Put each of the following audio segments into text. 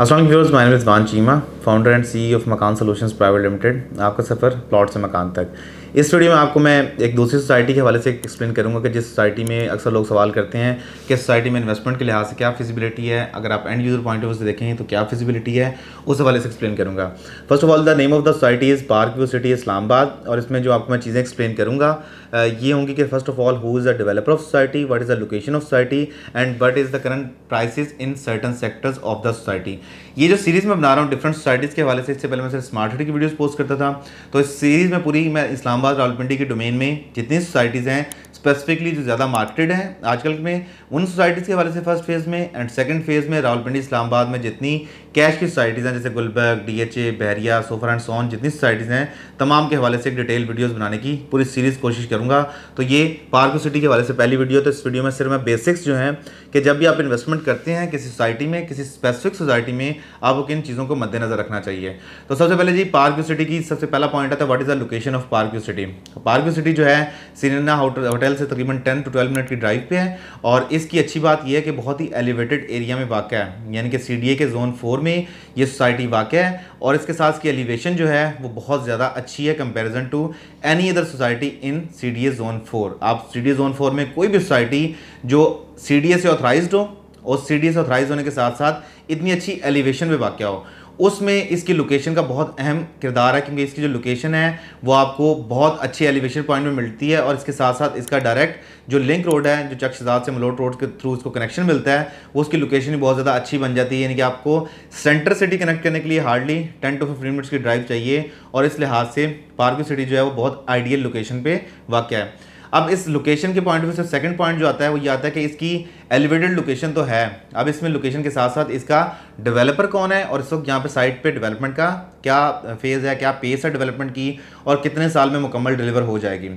Aslam viewers my name is one Cheema founder and CEO of Makaan solutions private limited आपका सफ़र plot से मकान तक। इस वीडियो में आपको मैं एक दूसरी सोसाइटी के हवाले से एक्सप्लेन करूँगा कि जिस सोसाइटी में अक्सर लोग सवाल करते हैं कि सोसाइटी में इन्वेस्टमेंट के लिहाज से क्या फिजिबिलिटी है, अगर आप end user point of view से देखें तो क्या फिजिबिलिटी है, उस हवाले से एक्सप्लेन करूँगा। First of all the name of the society is Park View City Islamabad और इसमें जो आपको मैं चीज़ें एक्सप्लेन करूँगा ये होंगी कि first of all who is the developer of society what is the location of society and what is the current prices in certain sectors of the society ये जो सीरीज़ मैं बना रहा हूँ डिफरेंट सोसाइटीज़ के हवाले से इससे पहले मैं सिर्फ़ स्मार्ट सिटी की वीडियोस पोस्ट करता था। तो इस सीरीज़ में पूरी मैं इस्लामाबाद, रावलपिंडी के डोमेन में जितनी सोसाइटीज़ हैं स्पेसिफिकली जो ज़्यादा मार्केटेड हैं आजकल में, उन सोसाइटीज़ के हवाले से फ़र्स्ट फ़ेज़ में एंड सेकंड फ़ेज़ में रावलपिंडी, इस्लामाबाद में जितनी कैश की सोसाइटीज़ हैं, जैसे Gulberg D H A Bahria so far and सोन, जितनी सोसाइटीज़ हैं, तमाम के हवाले से एक डिटेल वीडियोस बनाने की पूरी सीरीज़ कोशिश करूँगा। तो ये पार्क सिटी के हवाले से पहली वीडियो तो इस वीडियो में सिर्फ़ मैं बेसिक्स जो हैं कि जब भी आप इन्वेस्टमेंट करते हैं, किसी सोसाइटी में, किसी स्पेसिफिक सोसाइटी में आपको किन चीज़ों को मद्देनजर रखना चाहिए। तो सबसे पहले जी, पार्क सिटी की सबसे पहला पॉइंट आता है what is the location of Park City Park City जो है सीना होटल से तकरीबन टेन टू ट्वेल्व मिनट की ड्राइव पर है, और इसकी अच्छी बात यह है कि बहुत ही एलिवेटेड एरिया में वाक़ है। यानी कि सीडीए के जोन फोर में ये सोसाइटी वाक़ है और इसके साथ इसकी एलिवेशन जो है, वो बहुत ज़्यादा अच्छी है comparison to any other society in C D A zone four आप सी जोन फोर में कोई भी सोसाइटी जो सी डी ए से ऑथराइज हो और सी डी होने के साथ साथ इतनी अच्छी एलिवेशन में वाक़ हो उसमें इसकी लोकेशन का बहुत अहम किरदार है, क्योंकि इसकी जो लोकेशन है, वो आपको बहुत अच्छी एलिवेशन पॉइंट में मिलती है और इसके साथ साथ इसका डायरेक्ट जो लिंक रोड है, जो चक्षदाद से मलोट रोड के थ्रू उसको कनेक्शन मिलता है, वो उसकी लोकेशन भी बहुत ज़्यादा अच्छी बन जाती है, यानी कि आपको सेंटर सिटी कनेक्ट करने के लिए hardly ten to fifteen minutes की ड्राइव चाहिए और इस लिहाज से पार्क सिटी जो है, वो बहुत आइडियल लोकेशन पर वाक़ है। अब इस लोकेशन के point of view second point जो आता है, वो ये आता है कि इसकी एलिवेटेड लोकेशन तो है। अब इसमें लोकेशन के साथ साथ इसका डेवलपर कौन है और इस वक्त यहाँ पे साइट पे डेवलपमेंट का क्या फ़ेज़ है, क्या पेस है डेवलपमेंट की और कितने साल में मुकम्मल डिलीवर हो जाएगी।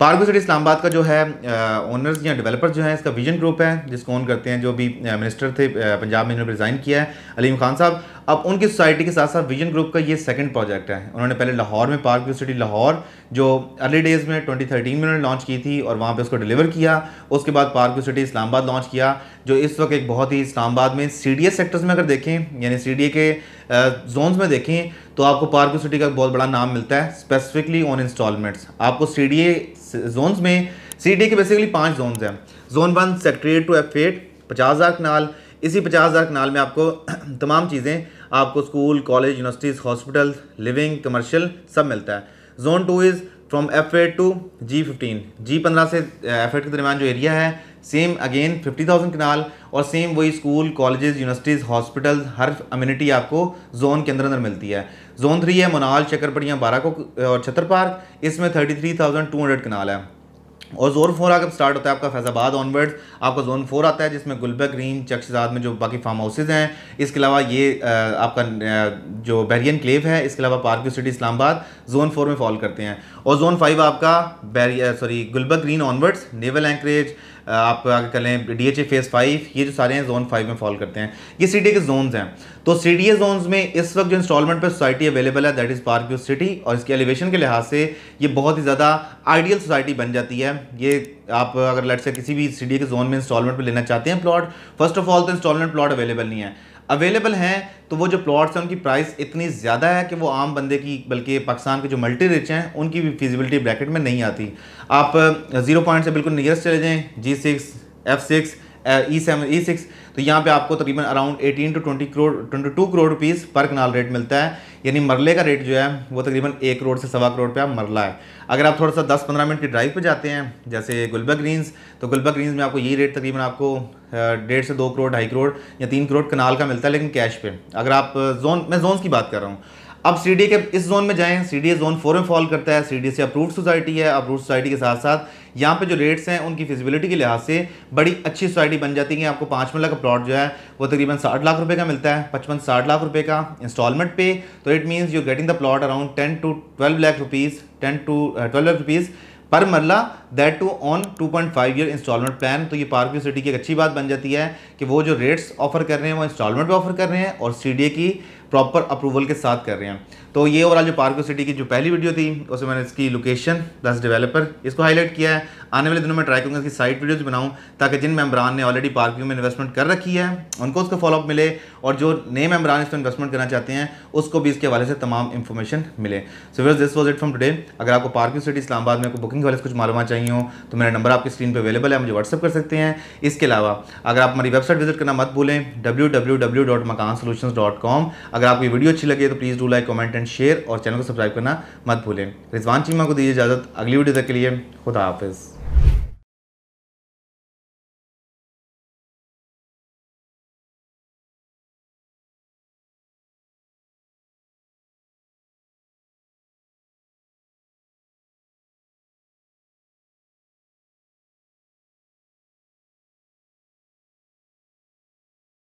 पार्को सिटी इस्लामाबाद का जो है ओनर्स या डेवलपर जो है, इसका विजन ग्रुप है, जिसको ओन करते हैं, जो भी मिनिस्टर थे पंजाब में इन्होंने रिज़ाइन किया है। अलीम खान साहब अब उनकी सोसाइटी के साथ साथ विजन ग्रुप का ये सेकंड प्रोजेक्ट है। उन्होंने पहले लाहौर में पार्क सिटी लाहौर, जो अर्ली डेज़ में 2013 में उन्होंने लॉन्च की थी और वहाँ पे उसको डिलीवर किया। उसके बाद पार्क सिटी इस्लामाबाद लॉन्च किया, जो इस वक्त एक बहुत ही इस्लामाबाद में सीडीए सेक्टर्स में अगर देखें, यानी सीडीए के जोन्स में देखें तो आपको पार्क सिटी का बहुत बड़ा नाम मिलता है स्पेसिफिकली ऑन इंस्टॉलमेंट्स आपको सीडीए जोन्स में सीडीए के बेसिकली पाँच जोन्स हैं। Zone one secretariat to F eight पचास हज़ार कनाल इसी पचास हज़ार कनाल में आपको तमाम चीज़ें, आपको school, college, universities hospital living, commercial सब मिलता है। Zone two is from F eight to G fifteen G पंद्रह से एफ़ एट के दरमियान जो एरिया है, same again fifty thousand kanal और सेम वही स्कूल, कॉलेजेस, यूनिवर्सिटीज़ हॉस्पिटल हर अम्यूनिटी आपको जोन के अंदर अंदर मिलती है। जोन थ्री है मनाल चक्करपड़ियाँ बारह को और छतर पार्क इसमें thirty three thousand two hundred kanal है। और जोन फोर आकर स्टार्ट होता है आपका फैजाबाद ऑनवर्ड्स आपका जोन फोर आता है, जिसमें गुलबर्ग ग्रीन चक्शजाद में जो बाकी फार्म हाउसेज हैं, इसके अलावा ये आपका जो बैरियन क्लेव है, इसके अलावा Park City, Islamabad, zone four में फॉल करते हैं। और जोन फाइव आपका sorry Gulberg green onwards naval anchorage आप आगे कर लें D H A phase five ये जो सारे हैं जोन फाइव में फॉल करते हैं। ये सी के जोन्स हैं। तो सी डी ए जोन्स में इस वक्त जो इंस्टॉलमेंट पर सोसाइटी अवेलेबल है that is Park View City और इसके एलिवेशन के लिहाज से ये बहुत ही ज़्यादा आइडियल सोसाइटी बन जाती है। ये आप अगर लट से किसी भी सी डी ए के जोन में इंस्टॉलमेंट पर लेना चाहते हैं प्लॉट फ़र्स्ट ऑफ़ ऑल तो इंस्टॉलमेंट प्लॉट अवेलेबल नहीं है। अवेलेबल हैं तो वो जो प्लॉट्स हैं, उनकी प्राइस इतनी ज़्यादा है कि वो आम बंदे की, बल्कि पाकिस्तान के जो मल्टी रिच हैं, उनकी भी फिजिबिलिटी ब्रैकेट में नहीं आती। आप ज़ीरो पॉइंट से बिल्कुल नियरेस्ट चले जाएँ G six F six E seven E six तो यहाँ पे आपको तकरीबन around 18 to 20 crore 22 crore rupees per kanal rate मिलता है। यानी मरले का रेट जो है, वो तकरीबन एक करोड़ से सवा करोड़ रुपया मरला है। अगर आप थोड़ा सा 10-15 मिनट की ड्राइव पे जाते हैं, जैसे गुलबर्ग ग्रीन्स तो गुलबर्ग ग्रीन्स में आपको यही रेट तकरीबन आपको डेढ़ से दो करोड़ ढाई करोड़ या तीन करोड़ कनाल का मिलता है, लेकिन कैश पे। अगर आप जोन मैं जोन की बात कर रहा हूँ। अब सी के इस जोन में जाएँ। सी जोन फोर में फॉल करता है। सी से अप्रूव सोसाइटी है। अप्रूव सोसाइटी के साथ साथ यहाँ पे जो रेट्स हैं, उनकी फिजिबिलिटी के लिहाज से बड़ी अच्छी सोसाइटी बन जाती है। आपको पाँच मिनट का प्लॉट जो है, वो तकरीबन साठ लाख रुपए का मिलता है। पचपन साठ लाख रुपए का इंस्टॉलमेंट पे। तो it means you getting the plot around ten to twelve lakh rupees ten to twelve lakh rupees पर marla that to on 2.5 year installment plan तो ये पार्क सिटी की एक अच्छी बात बन जाती है कि वो जो रेट्स ऑफ़र कर रहे हैं, वो इंस्टॉलमेंट पे ऑफ़र कर रहे हैं और सीडीए की प्रॉपर अप्रूवल के साथ कर रहे हैं। तो ये ओवरऑल जो पार्क सिटी की जो पहली वीडियो थी उसमें मैंने इसकी लोकेशन प्लस डेवलपर इसको हाईलाइट किया है। आने वाले दिनों में ट्राई करूँगा इसकी साइट वीडियोज़ बनाऊँ, ताकि जिन मेम्बरान ने ऑलरेडी पार्किंग में इन्वेस्टमेंट कर रखी है, उनको उसका फॉलोअप मिले, और जो नए मेम्बरान इसमें इन्वेस्टमेंट करना चाहते हैं, उसको भी इसके हवाले से तमाम इन्फॉर्मेशन मिले। So was this was it from today अगर आपको पार्किंग सिटी इस्लामाबाद में बुकिंग वाले कुछ मालूम चाहिए हो तो मेरा नंबर आपकी स्क्रीन पर अवेलेबल है मुझे व्हाट्सअप कर सकते हैं। इसके अलावा, अगर आप हमारी वेबसाइट विज़िट करना मत भूलें W W W dot Makaan solution dot com अगर आपको वीडियो अच्छी लगे तो please do like comment and share और चैनल को सब्सक्राइब करना मत भूलें। रिजवान चीमा को दीजिए इजाज़त। अगली वीडियो तक के लिए खुदा हाफिज़।